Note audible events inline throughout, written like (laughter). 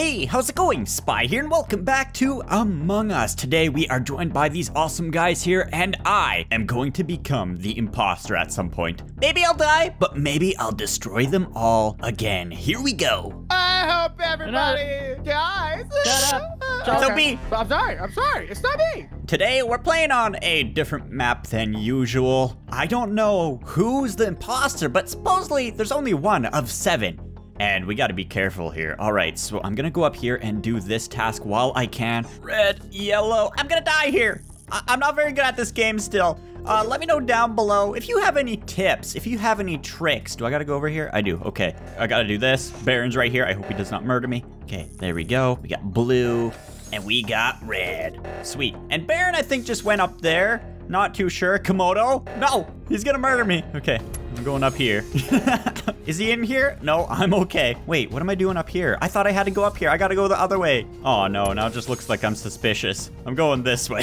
Hey, how's it going? Spy here, and welcome back to Among Us. Today we are joined by these awesome guys here, and I am going to become the imposter at some point. Maybe I'll die, but maybe I'll destroy them all again. Here we go. I hope everybody dies. Shut up. (laughs) It's Okay. OB. I'm sorry. I'm sorry. It's not me. Today we're playing on a different map than usual. I don't know who's the imposter, but supposedly there's only one of seven. And we gotta be careful here. All right, so I'm gonna go up here and do this task while I can. Red, yellow, I'm gonna die here. I- I'm not very good at this game still. Uh, let me know down below if you have any tips, if you have any tricks. Do I gotta go over here? I do, okay. I gotta do this. Baron's right here. I hope he does not murder me. Okay, there we go. We got blue, and we got red. Sweet. And Baron, I think, just went up there. Not too sure. Komodo? No, he's gonna murder me. Okay, I'm going up here. (laughs) Is he in here? No, I'm okay. Wait, what am I doing up here? I thought I had to go up here. I gotta go the other way. Oh no, now it just looks like I'm suspicious. I'm going this way.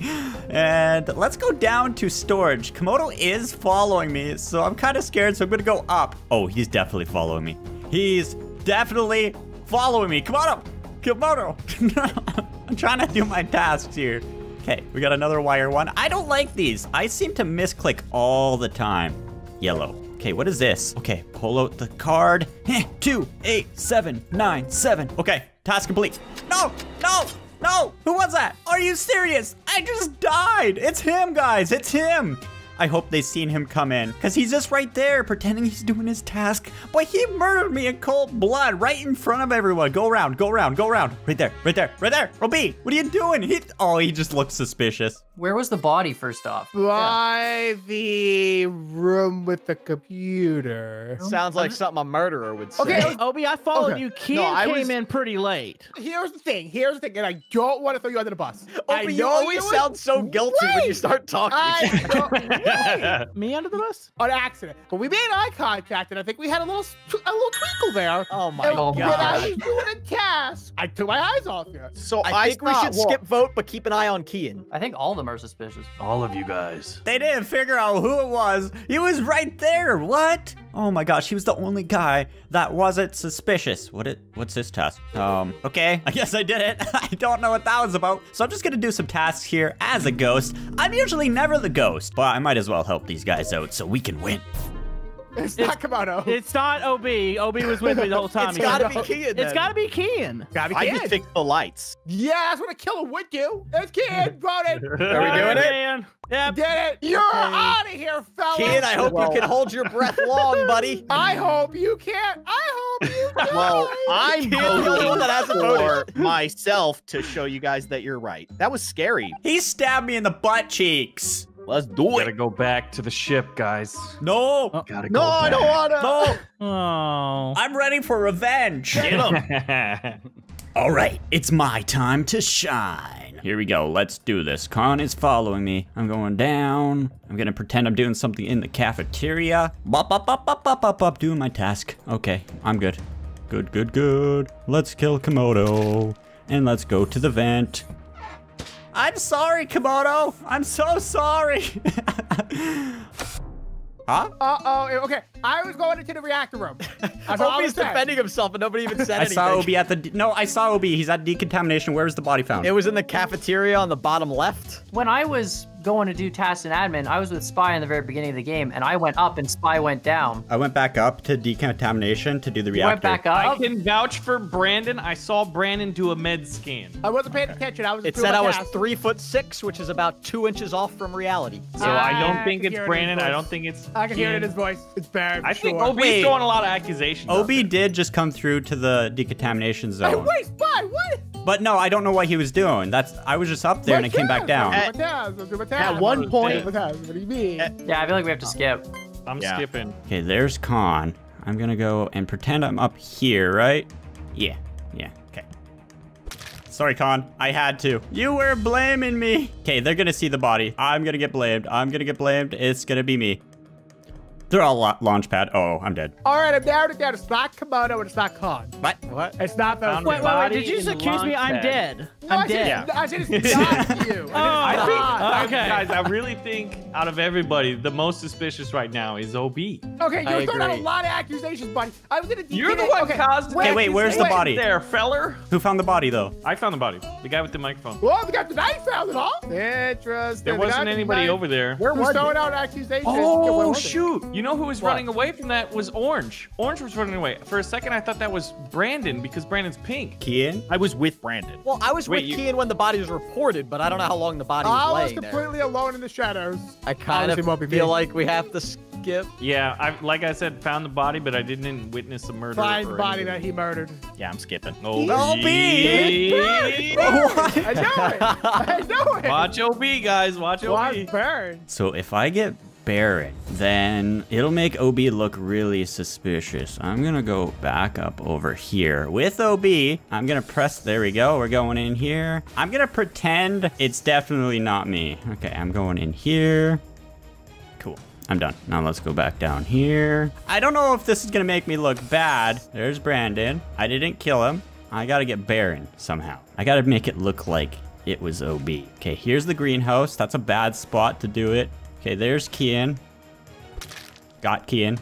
(laughs) and let's go down to storage. Komodo is following me, so I'm kind of scared, so I'm gonna go up. Oh, he's definitely following me. He's definitely following me. Komodo! Komodo! (laughs) I'm trying to do my tasks here. Okay, we got another wire one. I don't like these. I seem to misclick all the time. Yellow. Okay, what is this? Okay, pull out the card. Two, eight, seven, nine, seven. Okay, task complete. No, no, no. Who was that? Are you serious? I just died. It's him, guys. It's him. I hope they seen him come in, because he's just right there pretending he's doing his task. But he murdered me in cold blood right in front of everyone. Go around, go around, go around. Right there, right there, right there. Roby, what are you doing? He, oh, he just looks suspicious. Where was the body first off? By the room with the computer. Sounds like something a murderer would say. Okay, Obi, I followed Okay. you. Kian No, I came was- in pretty late. Here's the thing. Here's the thing, and I don't want to throw you under the bus. I Oh, know you always were- sound so guilty when you start talking. I. (laughs) Me under the bus? on accident, but we made eye contact, and I think we had a little a little twinkle there. oh my And Oh when I god. was doing a task, I took my eyes off you. So I I, think think we should not. skip vote, but keep an eye on Kian. I think all of them are suspicious. All of you guys. They didn't figure out who it was. He was right there. What? Oh my gosh, he was the only guy that wasn't suspicious. What it what's this task? Um, okay. I guess I did it. (laughs) I don't know what that was about. So I'm just gonna do some tasks here as a ghost. I'm usually never the ghost, but I might as well help these guys out so we can win. It's not Komodo. It's not Ob. Ob was with me the whole (laughs) time. it's gotta be Kian. It's gotta be Kian. Gotta be I Kian. can fix the lights. Yeah, that's what a killer would do. It's Kian. (laughs) Voted. Are we doing it? Man. Yep. Did it. You're out of here, fellas. Kian, I hope you can hold your breath (laughs) long, buddy. I hope you can't. I hope you can. Well, I'm Kian, the only voting one that hasn't for voted myself to show you guys that you're right. That was scary. He stabbed me in the butt cheeks. Let's do it. Gotta go back to the ship, guys. No. Oh, Gotta No, go I don't wanna. No. (laughs) Oh. I'm ready for revenge. (laughs) back. (laughs) All right, it's my time to shine. Here we go. Let's do this. Khan is following me. I'm going down. I'm gonna pretend I'm doing something in the cafeteria. Bop, bop, bop, bop, bop, bop, bop, doing my task. Okay, I'm good. Good, good, good. Let's kill Komodo. And let's go to the vent. I'm sorry, Komodo. I'm so sorry. (laughs) huh? Uh-oh. Okay, I was going into the reactor room. I Obi's was saying. defending himself and nobody even said I anything. I saw Obi at the. de- No, I saw Obi. He's at decontamination. Where's the body found? It was in the cafeteria on the bottom left. When I was going to do tasks in admin, I was with Spy in the very beginning of the game, and I went up and Spy went down. I went back up to decontamination to do the You reactor. went back up. I can vouch for Brandon. I saw Brandon do a med scan. I wasn't paying attention. I was. It said I was task. three foot six, which is about two inches off from reality. So I ah, I don't think can it's hear it Brandon. I don't think it's. I can hear it in his voice. It's bad. I think sure. Obi's Wait. throwing a lot of accusations. out Obi did just come through to the decontamination Hey, zone. wait, spy. What? But no, I don't know what he was doing. That's I was just up there and I came back down. I'm doing my task, I'm doing my task. At one point- What do you mean? Yeah, I feel like we have to skip. I'm Yeah. skipping. Okay, there's Khan. I'm gonna go and pretend I'm up here, right? Yeah, yeah, okay. Sorry, Khan. I had to. You were blaming me. Okay, they're gonna see the body. I'm gonna get blamed. I'm gonna get blamed. It's gonna be me. They're all la- launch pad. Oh, I'm dead. All right, I'm narrowed it down. It's not Komodo and it's not Khan. What? What? It's not those. Found Wait, wait, wait. Did you just accuse me? I'm pad. dead. No, I'm I said dead. I said it's not (laughs) you. Oh, I think, Khan. Okay. guys, I really think out of everybody, the most suspicious right now is OB. Okay, you're throwing out a lot of accusations, buddy. I was in a deep You're the one okay. caused Okay, wait, where's the body? There, feller. Who found the body though? I found the body. The guy with the microphone. Well, we got the knife found it all. Interesting. There wasn't the anybody knife. over there. Where was Who's throwing out accusations? Oh, yeah, where Oh shoot! You know who was What? running away from that was Orange. Orange was running away. For a second, I thought that was Brandon because Brandon's pink. Kian? I was with Brandon. Well, I was Wait, with you- Kian when the body was reported, but I don't know how long the body was I was laying there. completely alone in the shadows. I kind Obviously of feel me. like we have to skip. Yeah, I like I said, found the body, but I didn't witness the murder. Find the or body that he murdered. Yeah, I'm skipping. OB. OB. I know it. I know it. Watch OB, guys. Watch OB. Watch OB. burn. So if I get Baron, then it'll make OB look really suspicious. I'm gonna go back up over here with OB. I'm gonna press, there we go. We're going in here. I'm gonna pretend it's definitely not me. Okay, I'm going in here. Cool. I'm done. Now let's go back down here. I don't know if this is gonna make me look bad. There's Brandon. I didn't kill him. I gotta get Baron somehow. I gotta make it look like it was OB. Okay, here's the greenhouse. That's a bad spot to do it. Okay, there's Kian. Got Kian.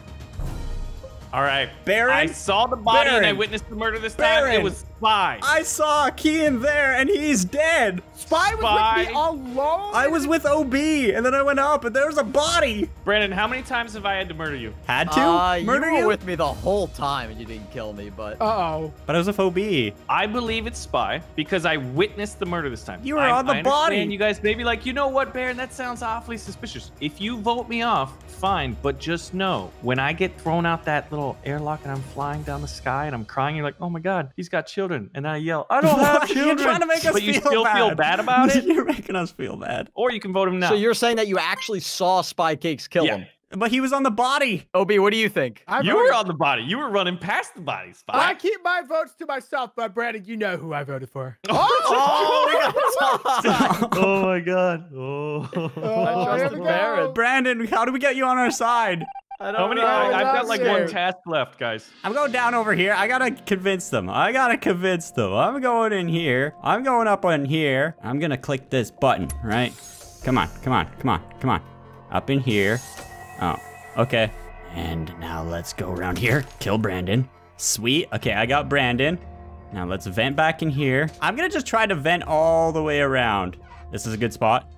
All right. Baron? I saw the body and I witnessed the murder this time. Baron? It was Spy. I saw Kian there and he's dead. Spy was with me alone. I was with OB and then I went up and there was a body. Brandon, how many times have I had to murder you? Had to Uh, murder you were you, with me the whole time and you didn't kill me, but Uh oh. but I was with OB. I believe it's Spy because I witnessed the murder this time. You were I- on the I understand body. You guys may be like, you know what, Baron? That sounds awfully suspicious. If you vote me off, fine. But just know, when I get thrown out that little airlock and I'm flying down the sky and I'm crying, you're like, oh my God, he's got children. And I yell, I don't (laughs) have children. You're trying to make us but you still bad. feel bad about (laughs) it? You're making us feel bad. or you can vote him now. so you're saying that you actually saw Spy Cakes kill Yeah. him? But he was on the body. Ob, what do you think? I you were on the body. You were running past the body, Spy. I keep my votes to myself, but Brandon, you know who I voted for. (laughs) Oh, oh, oh my God. Oh. Oh, trust here the we Brandon, how do we get you on our side? I How many? know. I, oh, I've got like it. one task left, guys. I'm going down over here. I gotta convince them. I gotta convince them. I'm going in here. I'm going up in here. I'm gonna click this button, right? Come on, come on, come on, come on. Up in here. Oh, okay. And now let's go around here. Kill Brandon. Sweet. Okay, I got Brandon. Now let's vent back in here. I'm gonna just try to vent all the way around. This is a good spot.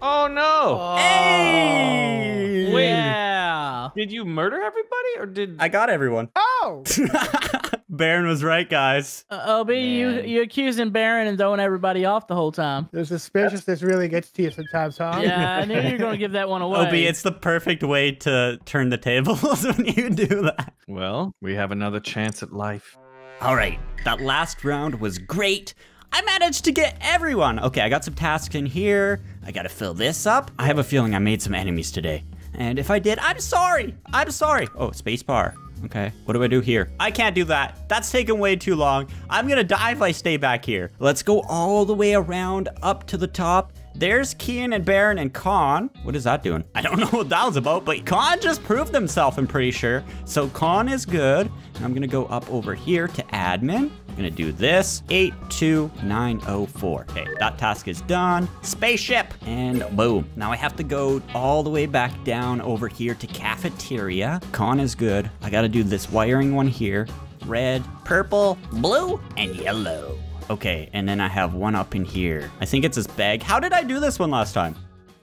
Oh no! Hey! Wait. Yeah. Did you murder everybody, or did I got everyone. Oh, (laughs) Baron was right, guys. Uh, Ob, you Man. you accusing Baron and throwing everybody off the whole time. the suspiciousness really gets to you sometimes, huh? Yeah, I knew you were gonna (laughs) give that one away. Obi, it's the perfect way to turn the tables (laughs) when you do that. Well, we have another chance at life. All right, that last round was great. I managed to get everyone. Okay, I got some tasks in here. I gotta fill this up. I have a feeling I made some enemies today. And if I did, I'm sorry. I'm sorry. Oh, spacebar. Okay, what do I do here? I can't do that. That's taking way too long. I'm gonna die if I stay back here. Let's go all the way around up to the top. There's Kian and Baron and Khan. What is that doing? I don't (laughs) know what that was about, but Khan just proved himself, I'm pretty sure. So Khan is good. And I'm gonna go up over here to admin. I'm gonna do this. 82904. Okay, that task is done. Spaceship! And boom. Now I have to go all the way back down over here to cafeteria. Khan is good. I gotta do this wiring one here. Red, purple, blue, and yellow. Okay, and then I have one up in here. I think it's this bag. How did I do this one last time?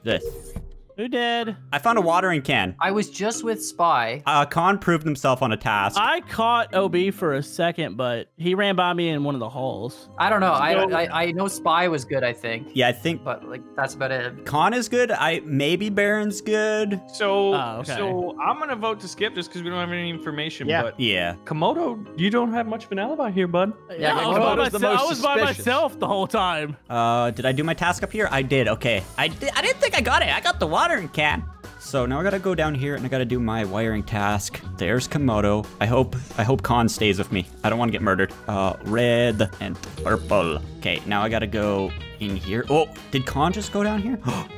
This. Who did? I found a watering can. I was just with Spy. Uh, Khan proved himself on a task. I caught Ob for a second, but he ran by me in one of the halls. I don't know. I, I I know Spy was good. I think. yeah, I think But like that's about it. Khan is good. I maybe Baron's good. So, Oh, okay. so I'm gonna vote to skip just because we don't have any information. Yeah. But Yeah. Komodo, you don't have much of an alibi here, bud. Yeah, I was, by, Komodo's the myself, I most was by myself the whole time. Uh, did I do my task up here? I did. Okay. I did. I didn't think I got it. I got the watering can. So now I gotta go down here and I gotta do my wiring task. There's Komodo. I hope I hope Khan stays with me. I don't want to get murdered. Uh, red and purple. Okay, now I gotta go in here. Oh, did Khan just go down here? (gasps)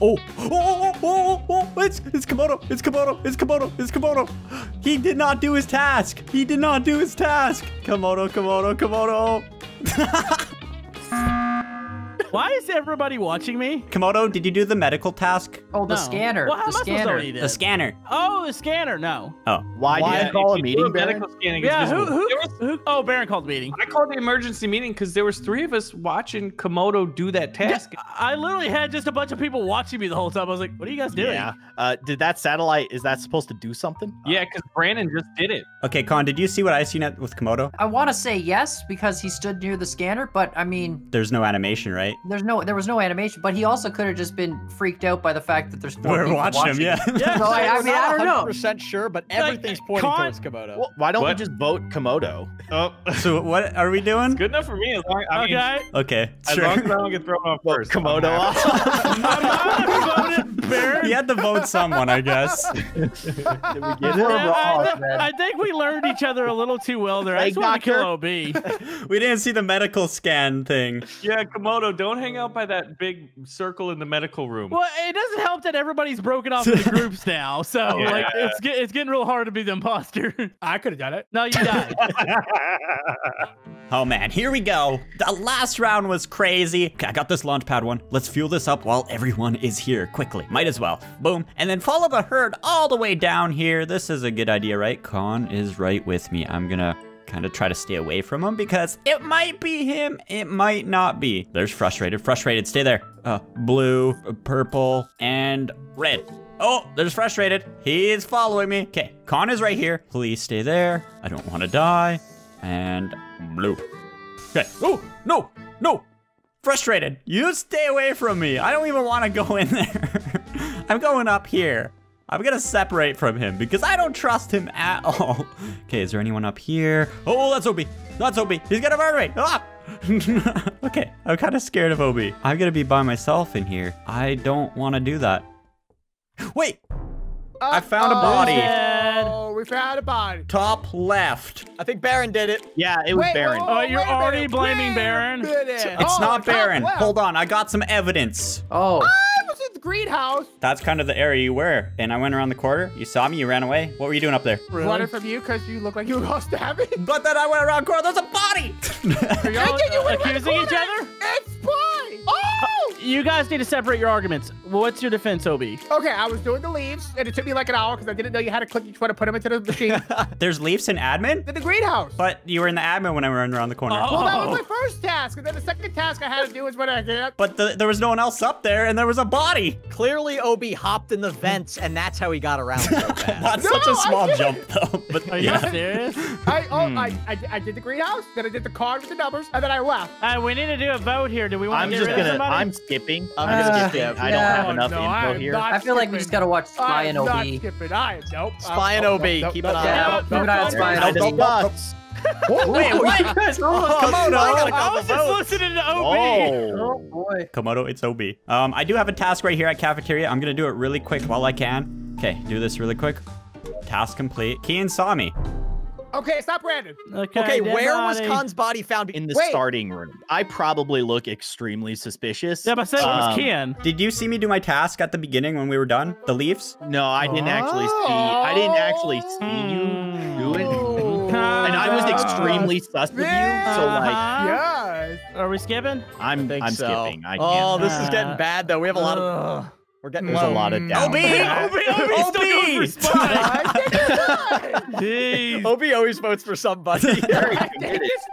Oh, oh, oh, oh, oh, oh, it's, it's Komodo, it's Komodo, it's Komodo, it's Komodo. (gasps) He did not do his task. He did not do his task. Komodo, Komodo, Komodo. (laughs) Why is everybody watching me? Komodo, did you do the medical task? Oh, the No. scanner. Well, how the am I to know scanner. what he did? The scanner. Oh, the scanner. No. Oh, Why Yeah, do you call a meeting, Baron? medical scanning? Yeah. Who? visible. Who? Was- who oh, Baron called the meeting. I called the emergency meeting because there was three of us watching Komodo do that task. I literally had just a bunch of people watching me the whole time. I was like, "What are you guys doing?" Yeah. Uh, did that satellite, is that supposed to do something? Yeah, because Brandon just did it. okay, Khan, did you see what I seen at, with Komodo? I want to say yes because he stood near the scanner, but I mean, There's no animation, right? There's no, there was no animation. But he also could have just been freaked out by the fact that there's four We're people watching him, yeah. Yeah. So I, I mean, I don't know. 100% sure, but everything's pointing Khan- towards Komodo. Well, why don't What? we just vote Komodo? Oh, (laughs) so what are we doing? good enough for me. As long, I mean, Okay. Okay, as long as I don't get thrown off Vote first. I'm Komodo happy. off. (laughs) I'm not voted Baron. he had to vote someone, I guess. (laughs) Did we get Yeah. I, thi- I think we learned each other a little too well there. I Hey, just want to kill OB. (laughs) we didn't see the medical scan thing. Yeah, Komodo, don't hang out by that big circle in the medical room. Well, it doesn't help that everybody's broken off into (laughs) groups now, so Yeah. like it's get, it's getting real hard to be the imposter. I could have done it. no, you died. Oh man, here we go. The last round was crazy. Okay, I got this launch pad one. Let's fuel this up while everyone is here quickly. Might as well. Boom. And then follow the herd all the way down here. This is a good idea, right? Khan is right with me. I'm gonna kind of try to stay away from him because it might be him. It might not be. There's frustrated. Frustrated. Stay there. Uh, blue, uh, purple, and red. Oh, there's frustrated. He's following me. Okay, Khan is right here. Please stay there. I don't want to die. And blue. Okay. Oh, no, no. Frustrated. You stay away from me. I don't even want to go in there. (laughs) I'm going up here. I'm gonna separate from him because I don't trust him at (laughs) all. Okay, is there anyone up here? Oh, that's Obi. That's Obi. He's gonna murder me. Ah! (laughs) okay, I'm kind of scared of Obi. I'm gonna be by myself in here. I don't want to do that. Wait, I found a body. Oh, we found a body. top left. I think Baron did it. Yeah, it was Wait, Baron. Oh, oh you're already minute, blaming Baron? It's Oh, not Baron. left. Hold on, I got some evidence. Oh, I was in the greenhouse That's kind of the area you were. And I went around the corner. You saw me. You ran away. What were you doing up there? running from you because you look like you were gonna stab me. But then I went around the corner. There's a body. Are y'all think you uh, would've accusing each other? It's fine. Oh! You guys need to separate your arguments. What's your defense, Obi? Okay, I was doing the leaves, and it took me like an hour because I didn't know you had to click each one to put them into the machine. (laughs) There's leaves in admin. in the greenhouse. But you were in the admin when I ran around the corner. Oh. well, that was Oh. my first task, and then the second task I had to do was when I get. up. But the, there was no one else up there, and there was a body. Clearly, Obi hopped in the vents, and that's how he got around so (laughs) fast. That's No, such a small jump, though. But Are you yeah. serious? I oh Hmm. I, I I did the greenhouse, then I did the card with the numbers, and then I left. Uh, we need to do a vote here. Do we want I'm to get just rid gonna. of somebody? I'm skipping. I'm I'm skipping. skip. I don't have Oh, enough no, I info am here. I feel like we just gotta watch Spy I am and not OB. skipping. I am nope. Spy and Oh, OB, keep an eye out. Keep an eye on nope, Spy and OB. nope, think nope, nope. Wait, what? Komodo. I gotta I was just listening to OB. Oh. boy. Komodo, it's OB. Um, I do have a task right here at cafeteria. I'm gonna do it really quick while I can. Okay, do this really quick. Task complete. Kian saw me. Okay, stop Brandon. Okay, Okay, dead where was. Khan's body found? In the Wait. starting room, I probably look extremely suspicious. Yeah, but say it was Um, Kian. Did you see me do my task at the beginning when we were done? The leaves? No, I didn't actually see. I didn't actually see you do it, Oh. (laughs) and I was extremely sus of you. So like, Uh-huh. Are we skipping? I'm think I'm so. skipping. I oh, can't. this is Uh, getting bad though. We have a lot of. Ugh. We're getting. There's a lot of Mm. doubt. OB! OB, OB's still going for spy. I think it's fine. Jeez. Obi always votes for somebody. I think it's.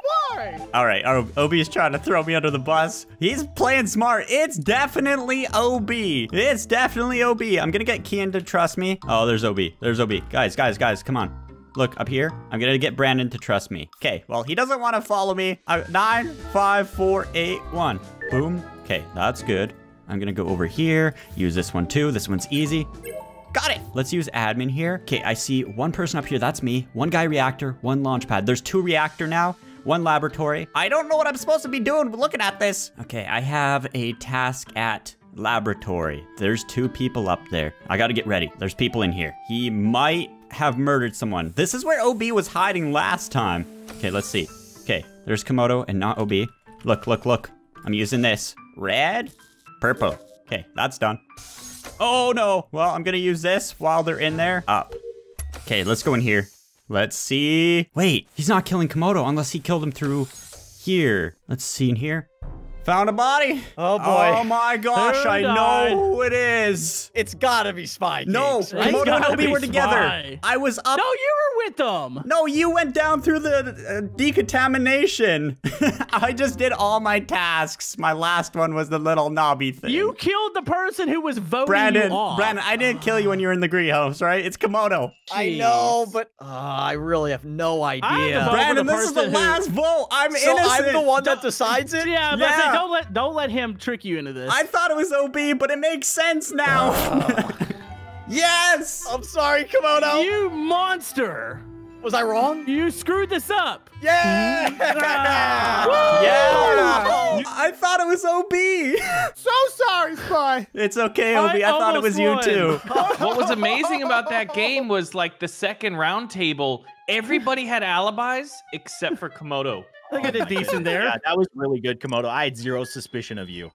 All right, our OB is trying to throw me under the bus. He's playing smart. It's definitely OB. It's definitely OB. I'm gonna get Kian to trust me. Oh, there's OB. There's OB. Guys, guys, guys, come on. Look up here. I'm gonna get Brandon to trust me. Okay, well, he doesn't want to follow me. Uh, nine, five, four, eight, one. Boom. Okay, that's good. I'm gonna go over here. Use this one too. This one's easy. Got it. Let's use admin here. Okay, I see one person up here. That's me. One guy reactor, one launch pad. There's two reactor now, one laboratory. I don't know what I'm supposed to be doing looking at this. Okay, I have a task at laboratory. There's two people up there. I gotta get ready. There's people in here. He might have murdered someone. This is where OB was hiding last time. Okay, let's see. Okay, there's Komodo and not OB. Look, look, look. I'm using this. Red, purple. Okay, that's done. Oh no. Well, I'm gonna use this while they're in there. Up. Okay, let's go in here. Let's see. Wait, he's not killing Komodo unless he killed him through here. Let's see in here. Found a body. Oh, boy. Oh my gosh, Who I died? know who it is. It's gotta be Spy No, Cakes, right? Komodo and gotta Obi were together. Spy. I was up. No, you were with them. No, you went down through the uh, decontamination. (laughs) I just did all my tasks. My last one was the little knobby thing. You killed the person who was voting Brandon, you off. Brandon, I didn't kill you when you were in the greenhouse, right? It's Komodo. I know, but uh, I really have no idea. Brandon, the this is the who- last vote. I'm so innocent. I'm the one that decides it? Yeah, but Yeah. Don't let don't let him trick you into this. I thought it was OB, but it makes sense now. (laughs) yes. I'm sorry, Komodo. you monster! Was I wrong? You screwed this up. Yeah! (laughs) Ah. Yeah. I thought it was OB. So sorry, Spy. it's okay, OB. I, I thought it was almost you too. (laughs) what was amazing about that game was like the second round table, everybody had alibis except for Komodo. I think I did decent (laughs) there. Yeah, that was really good, Komodo. I had zero suspicion of you.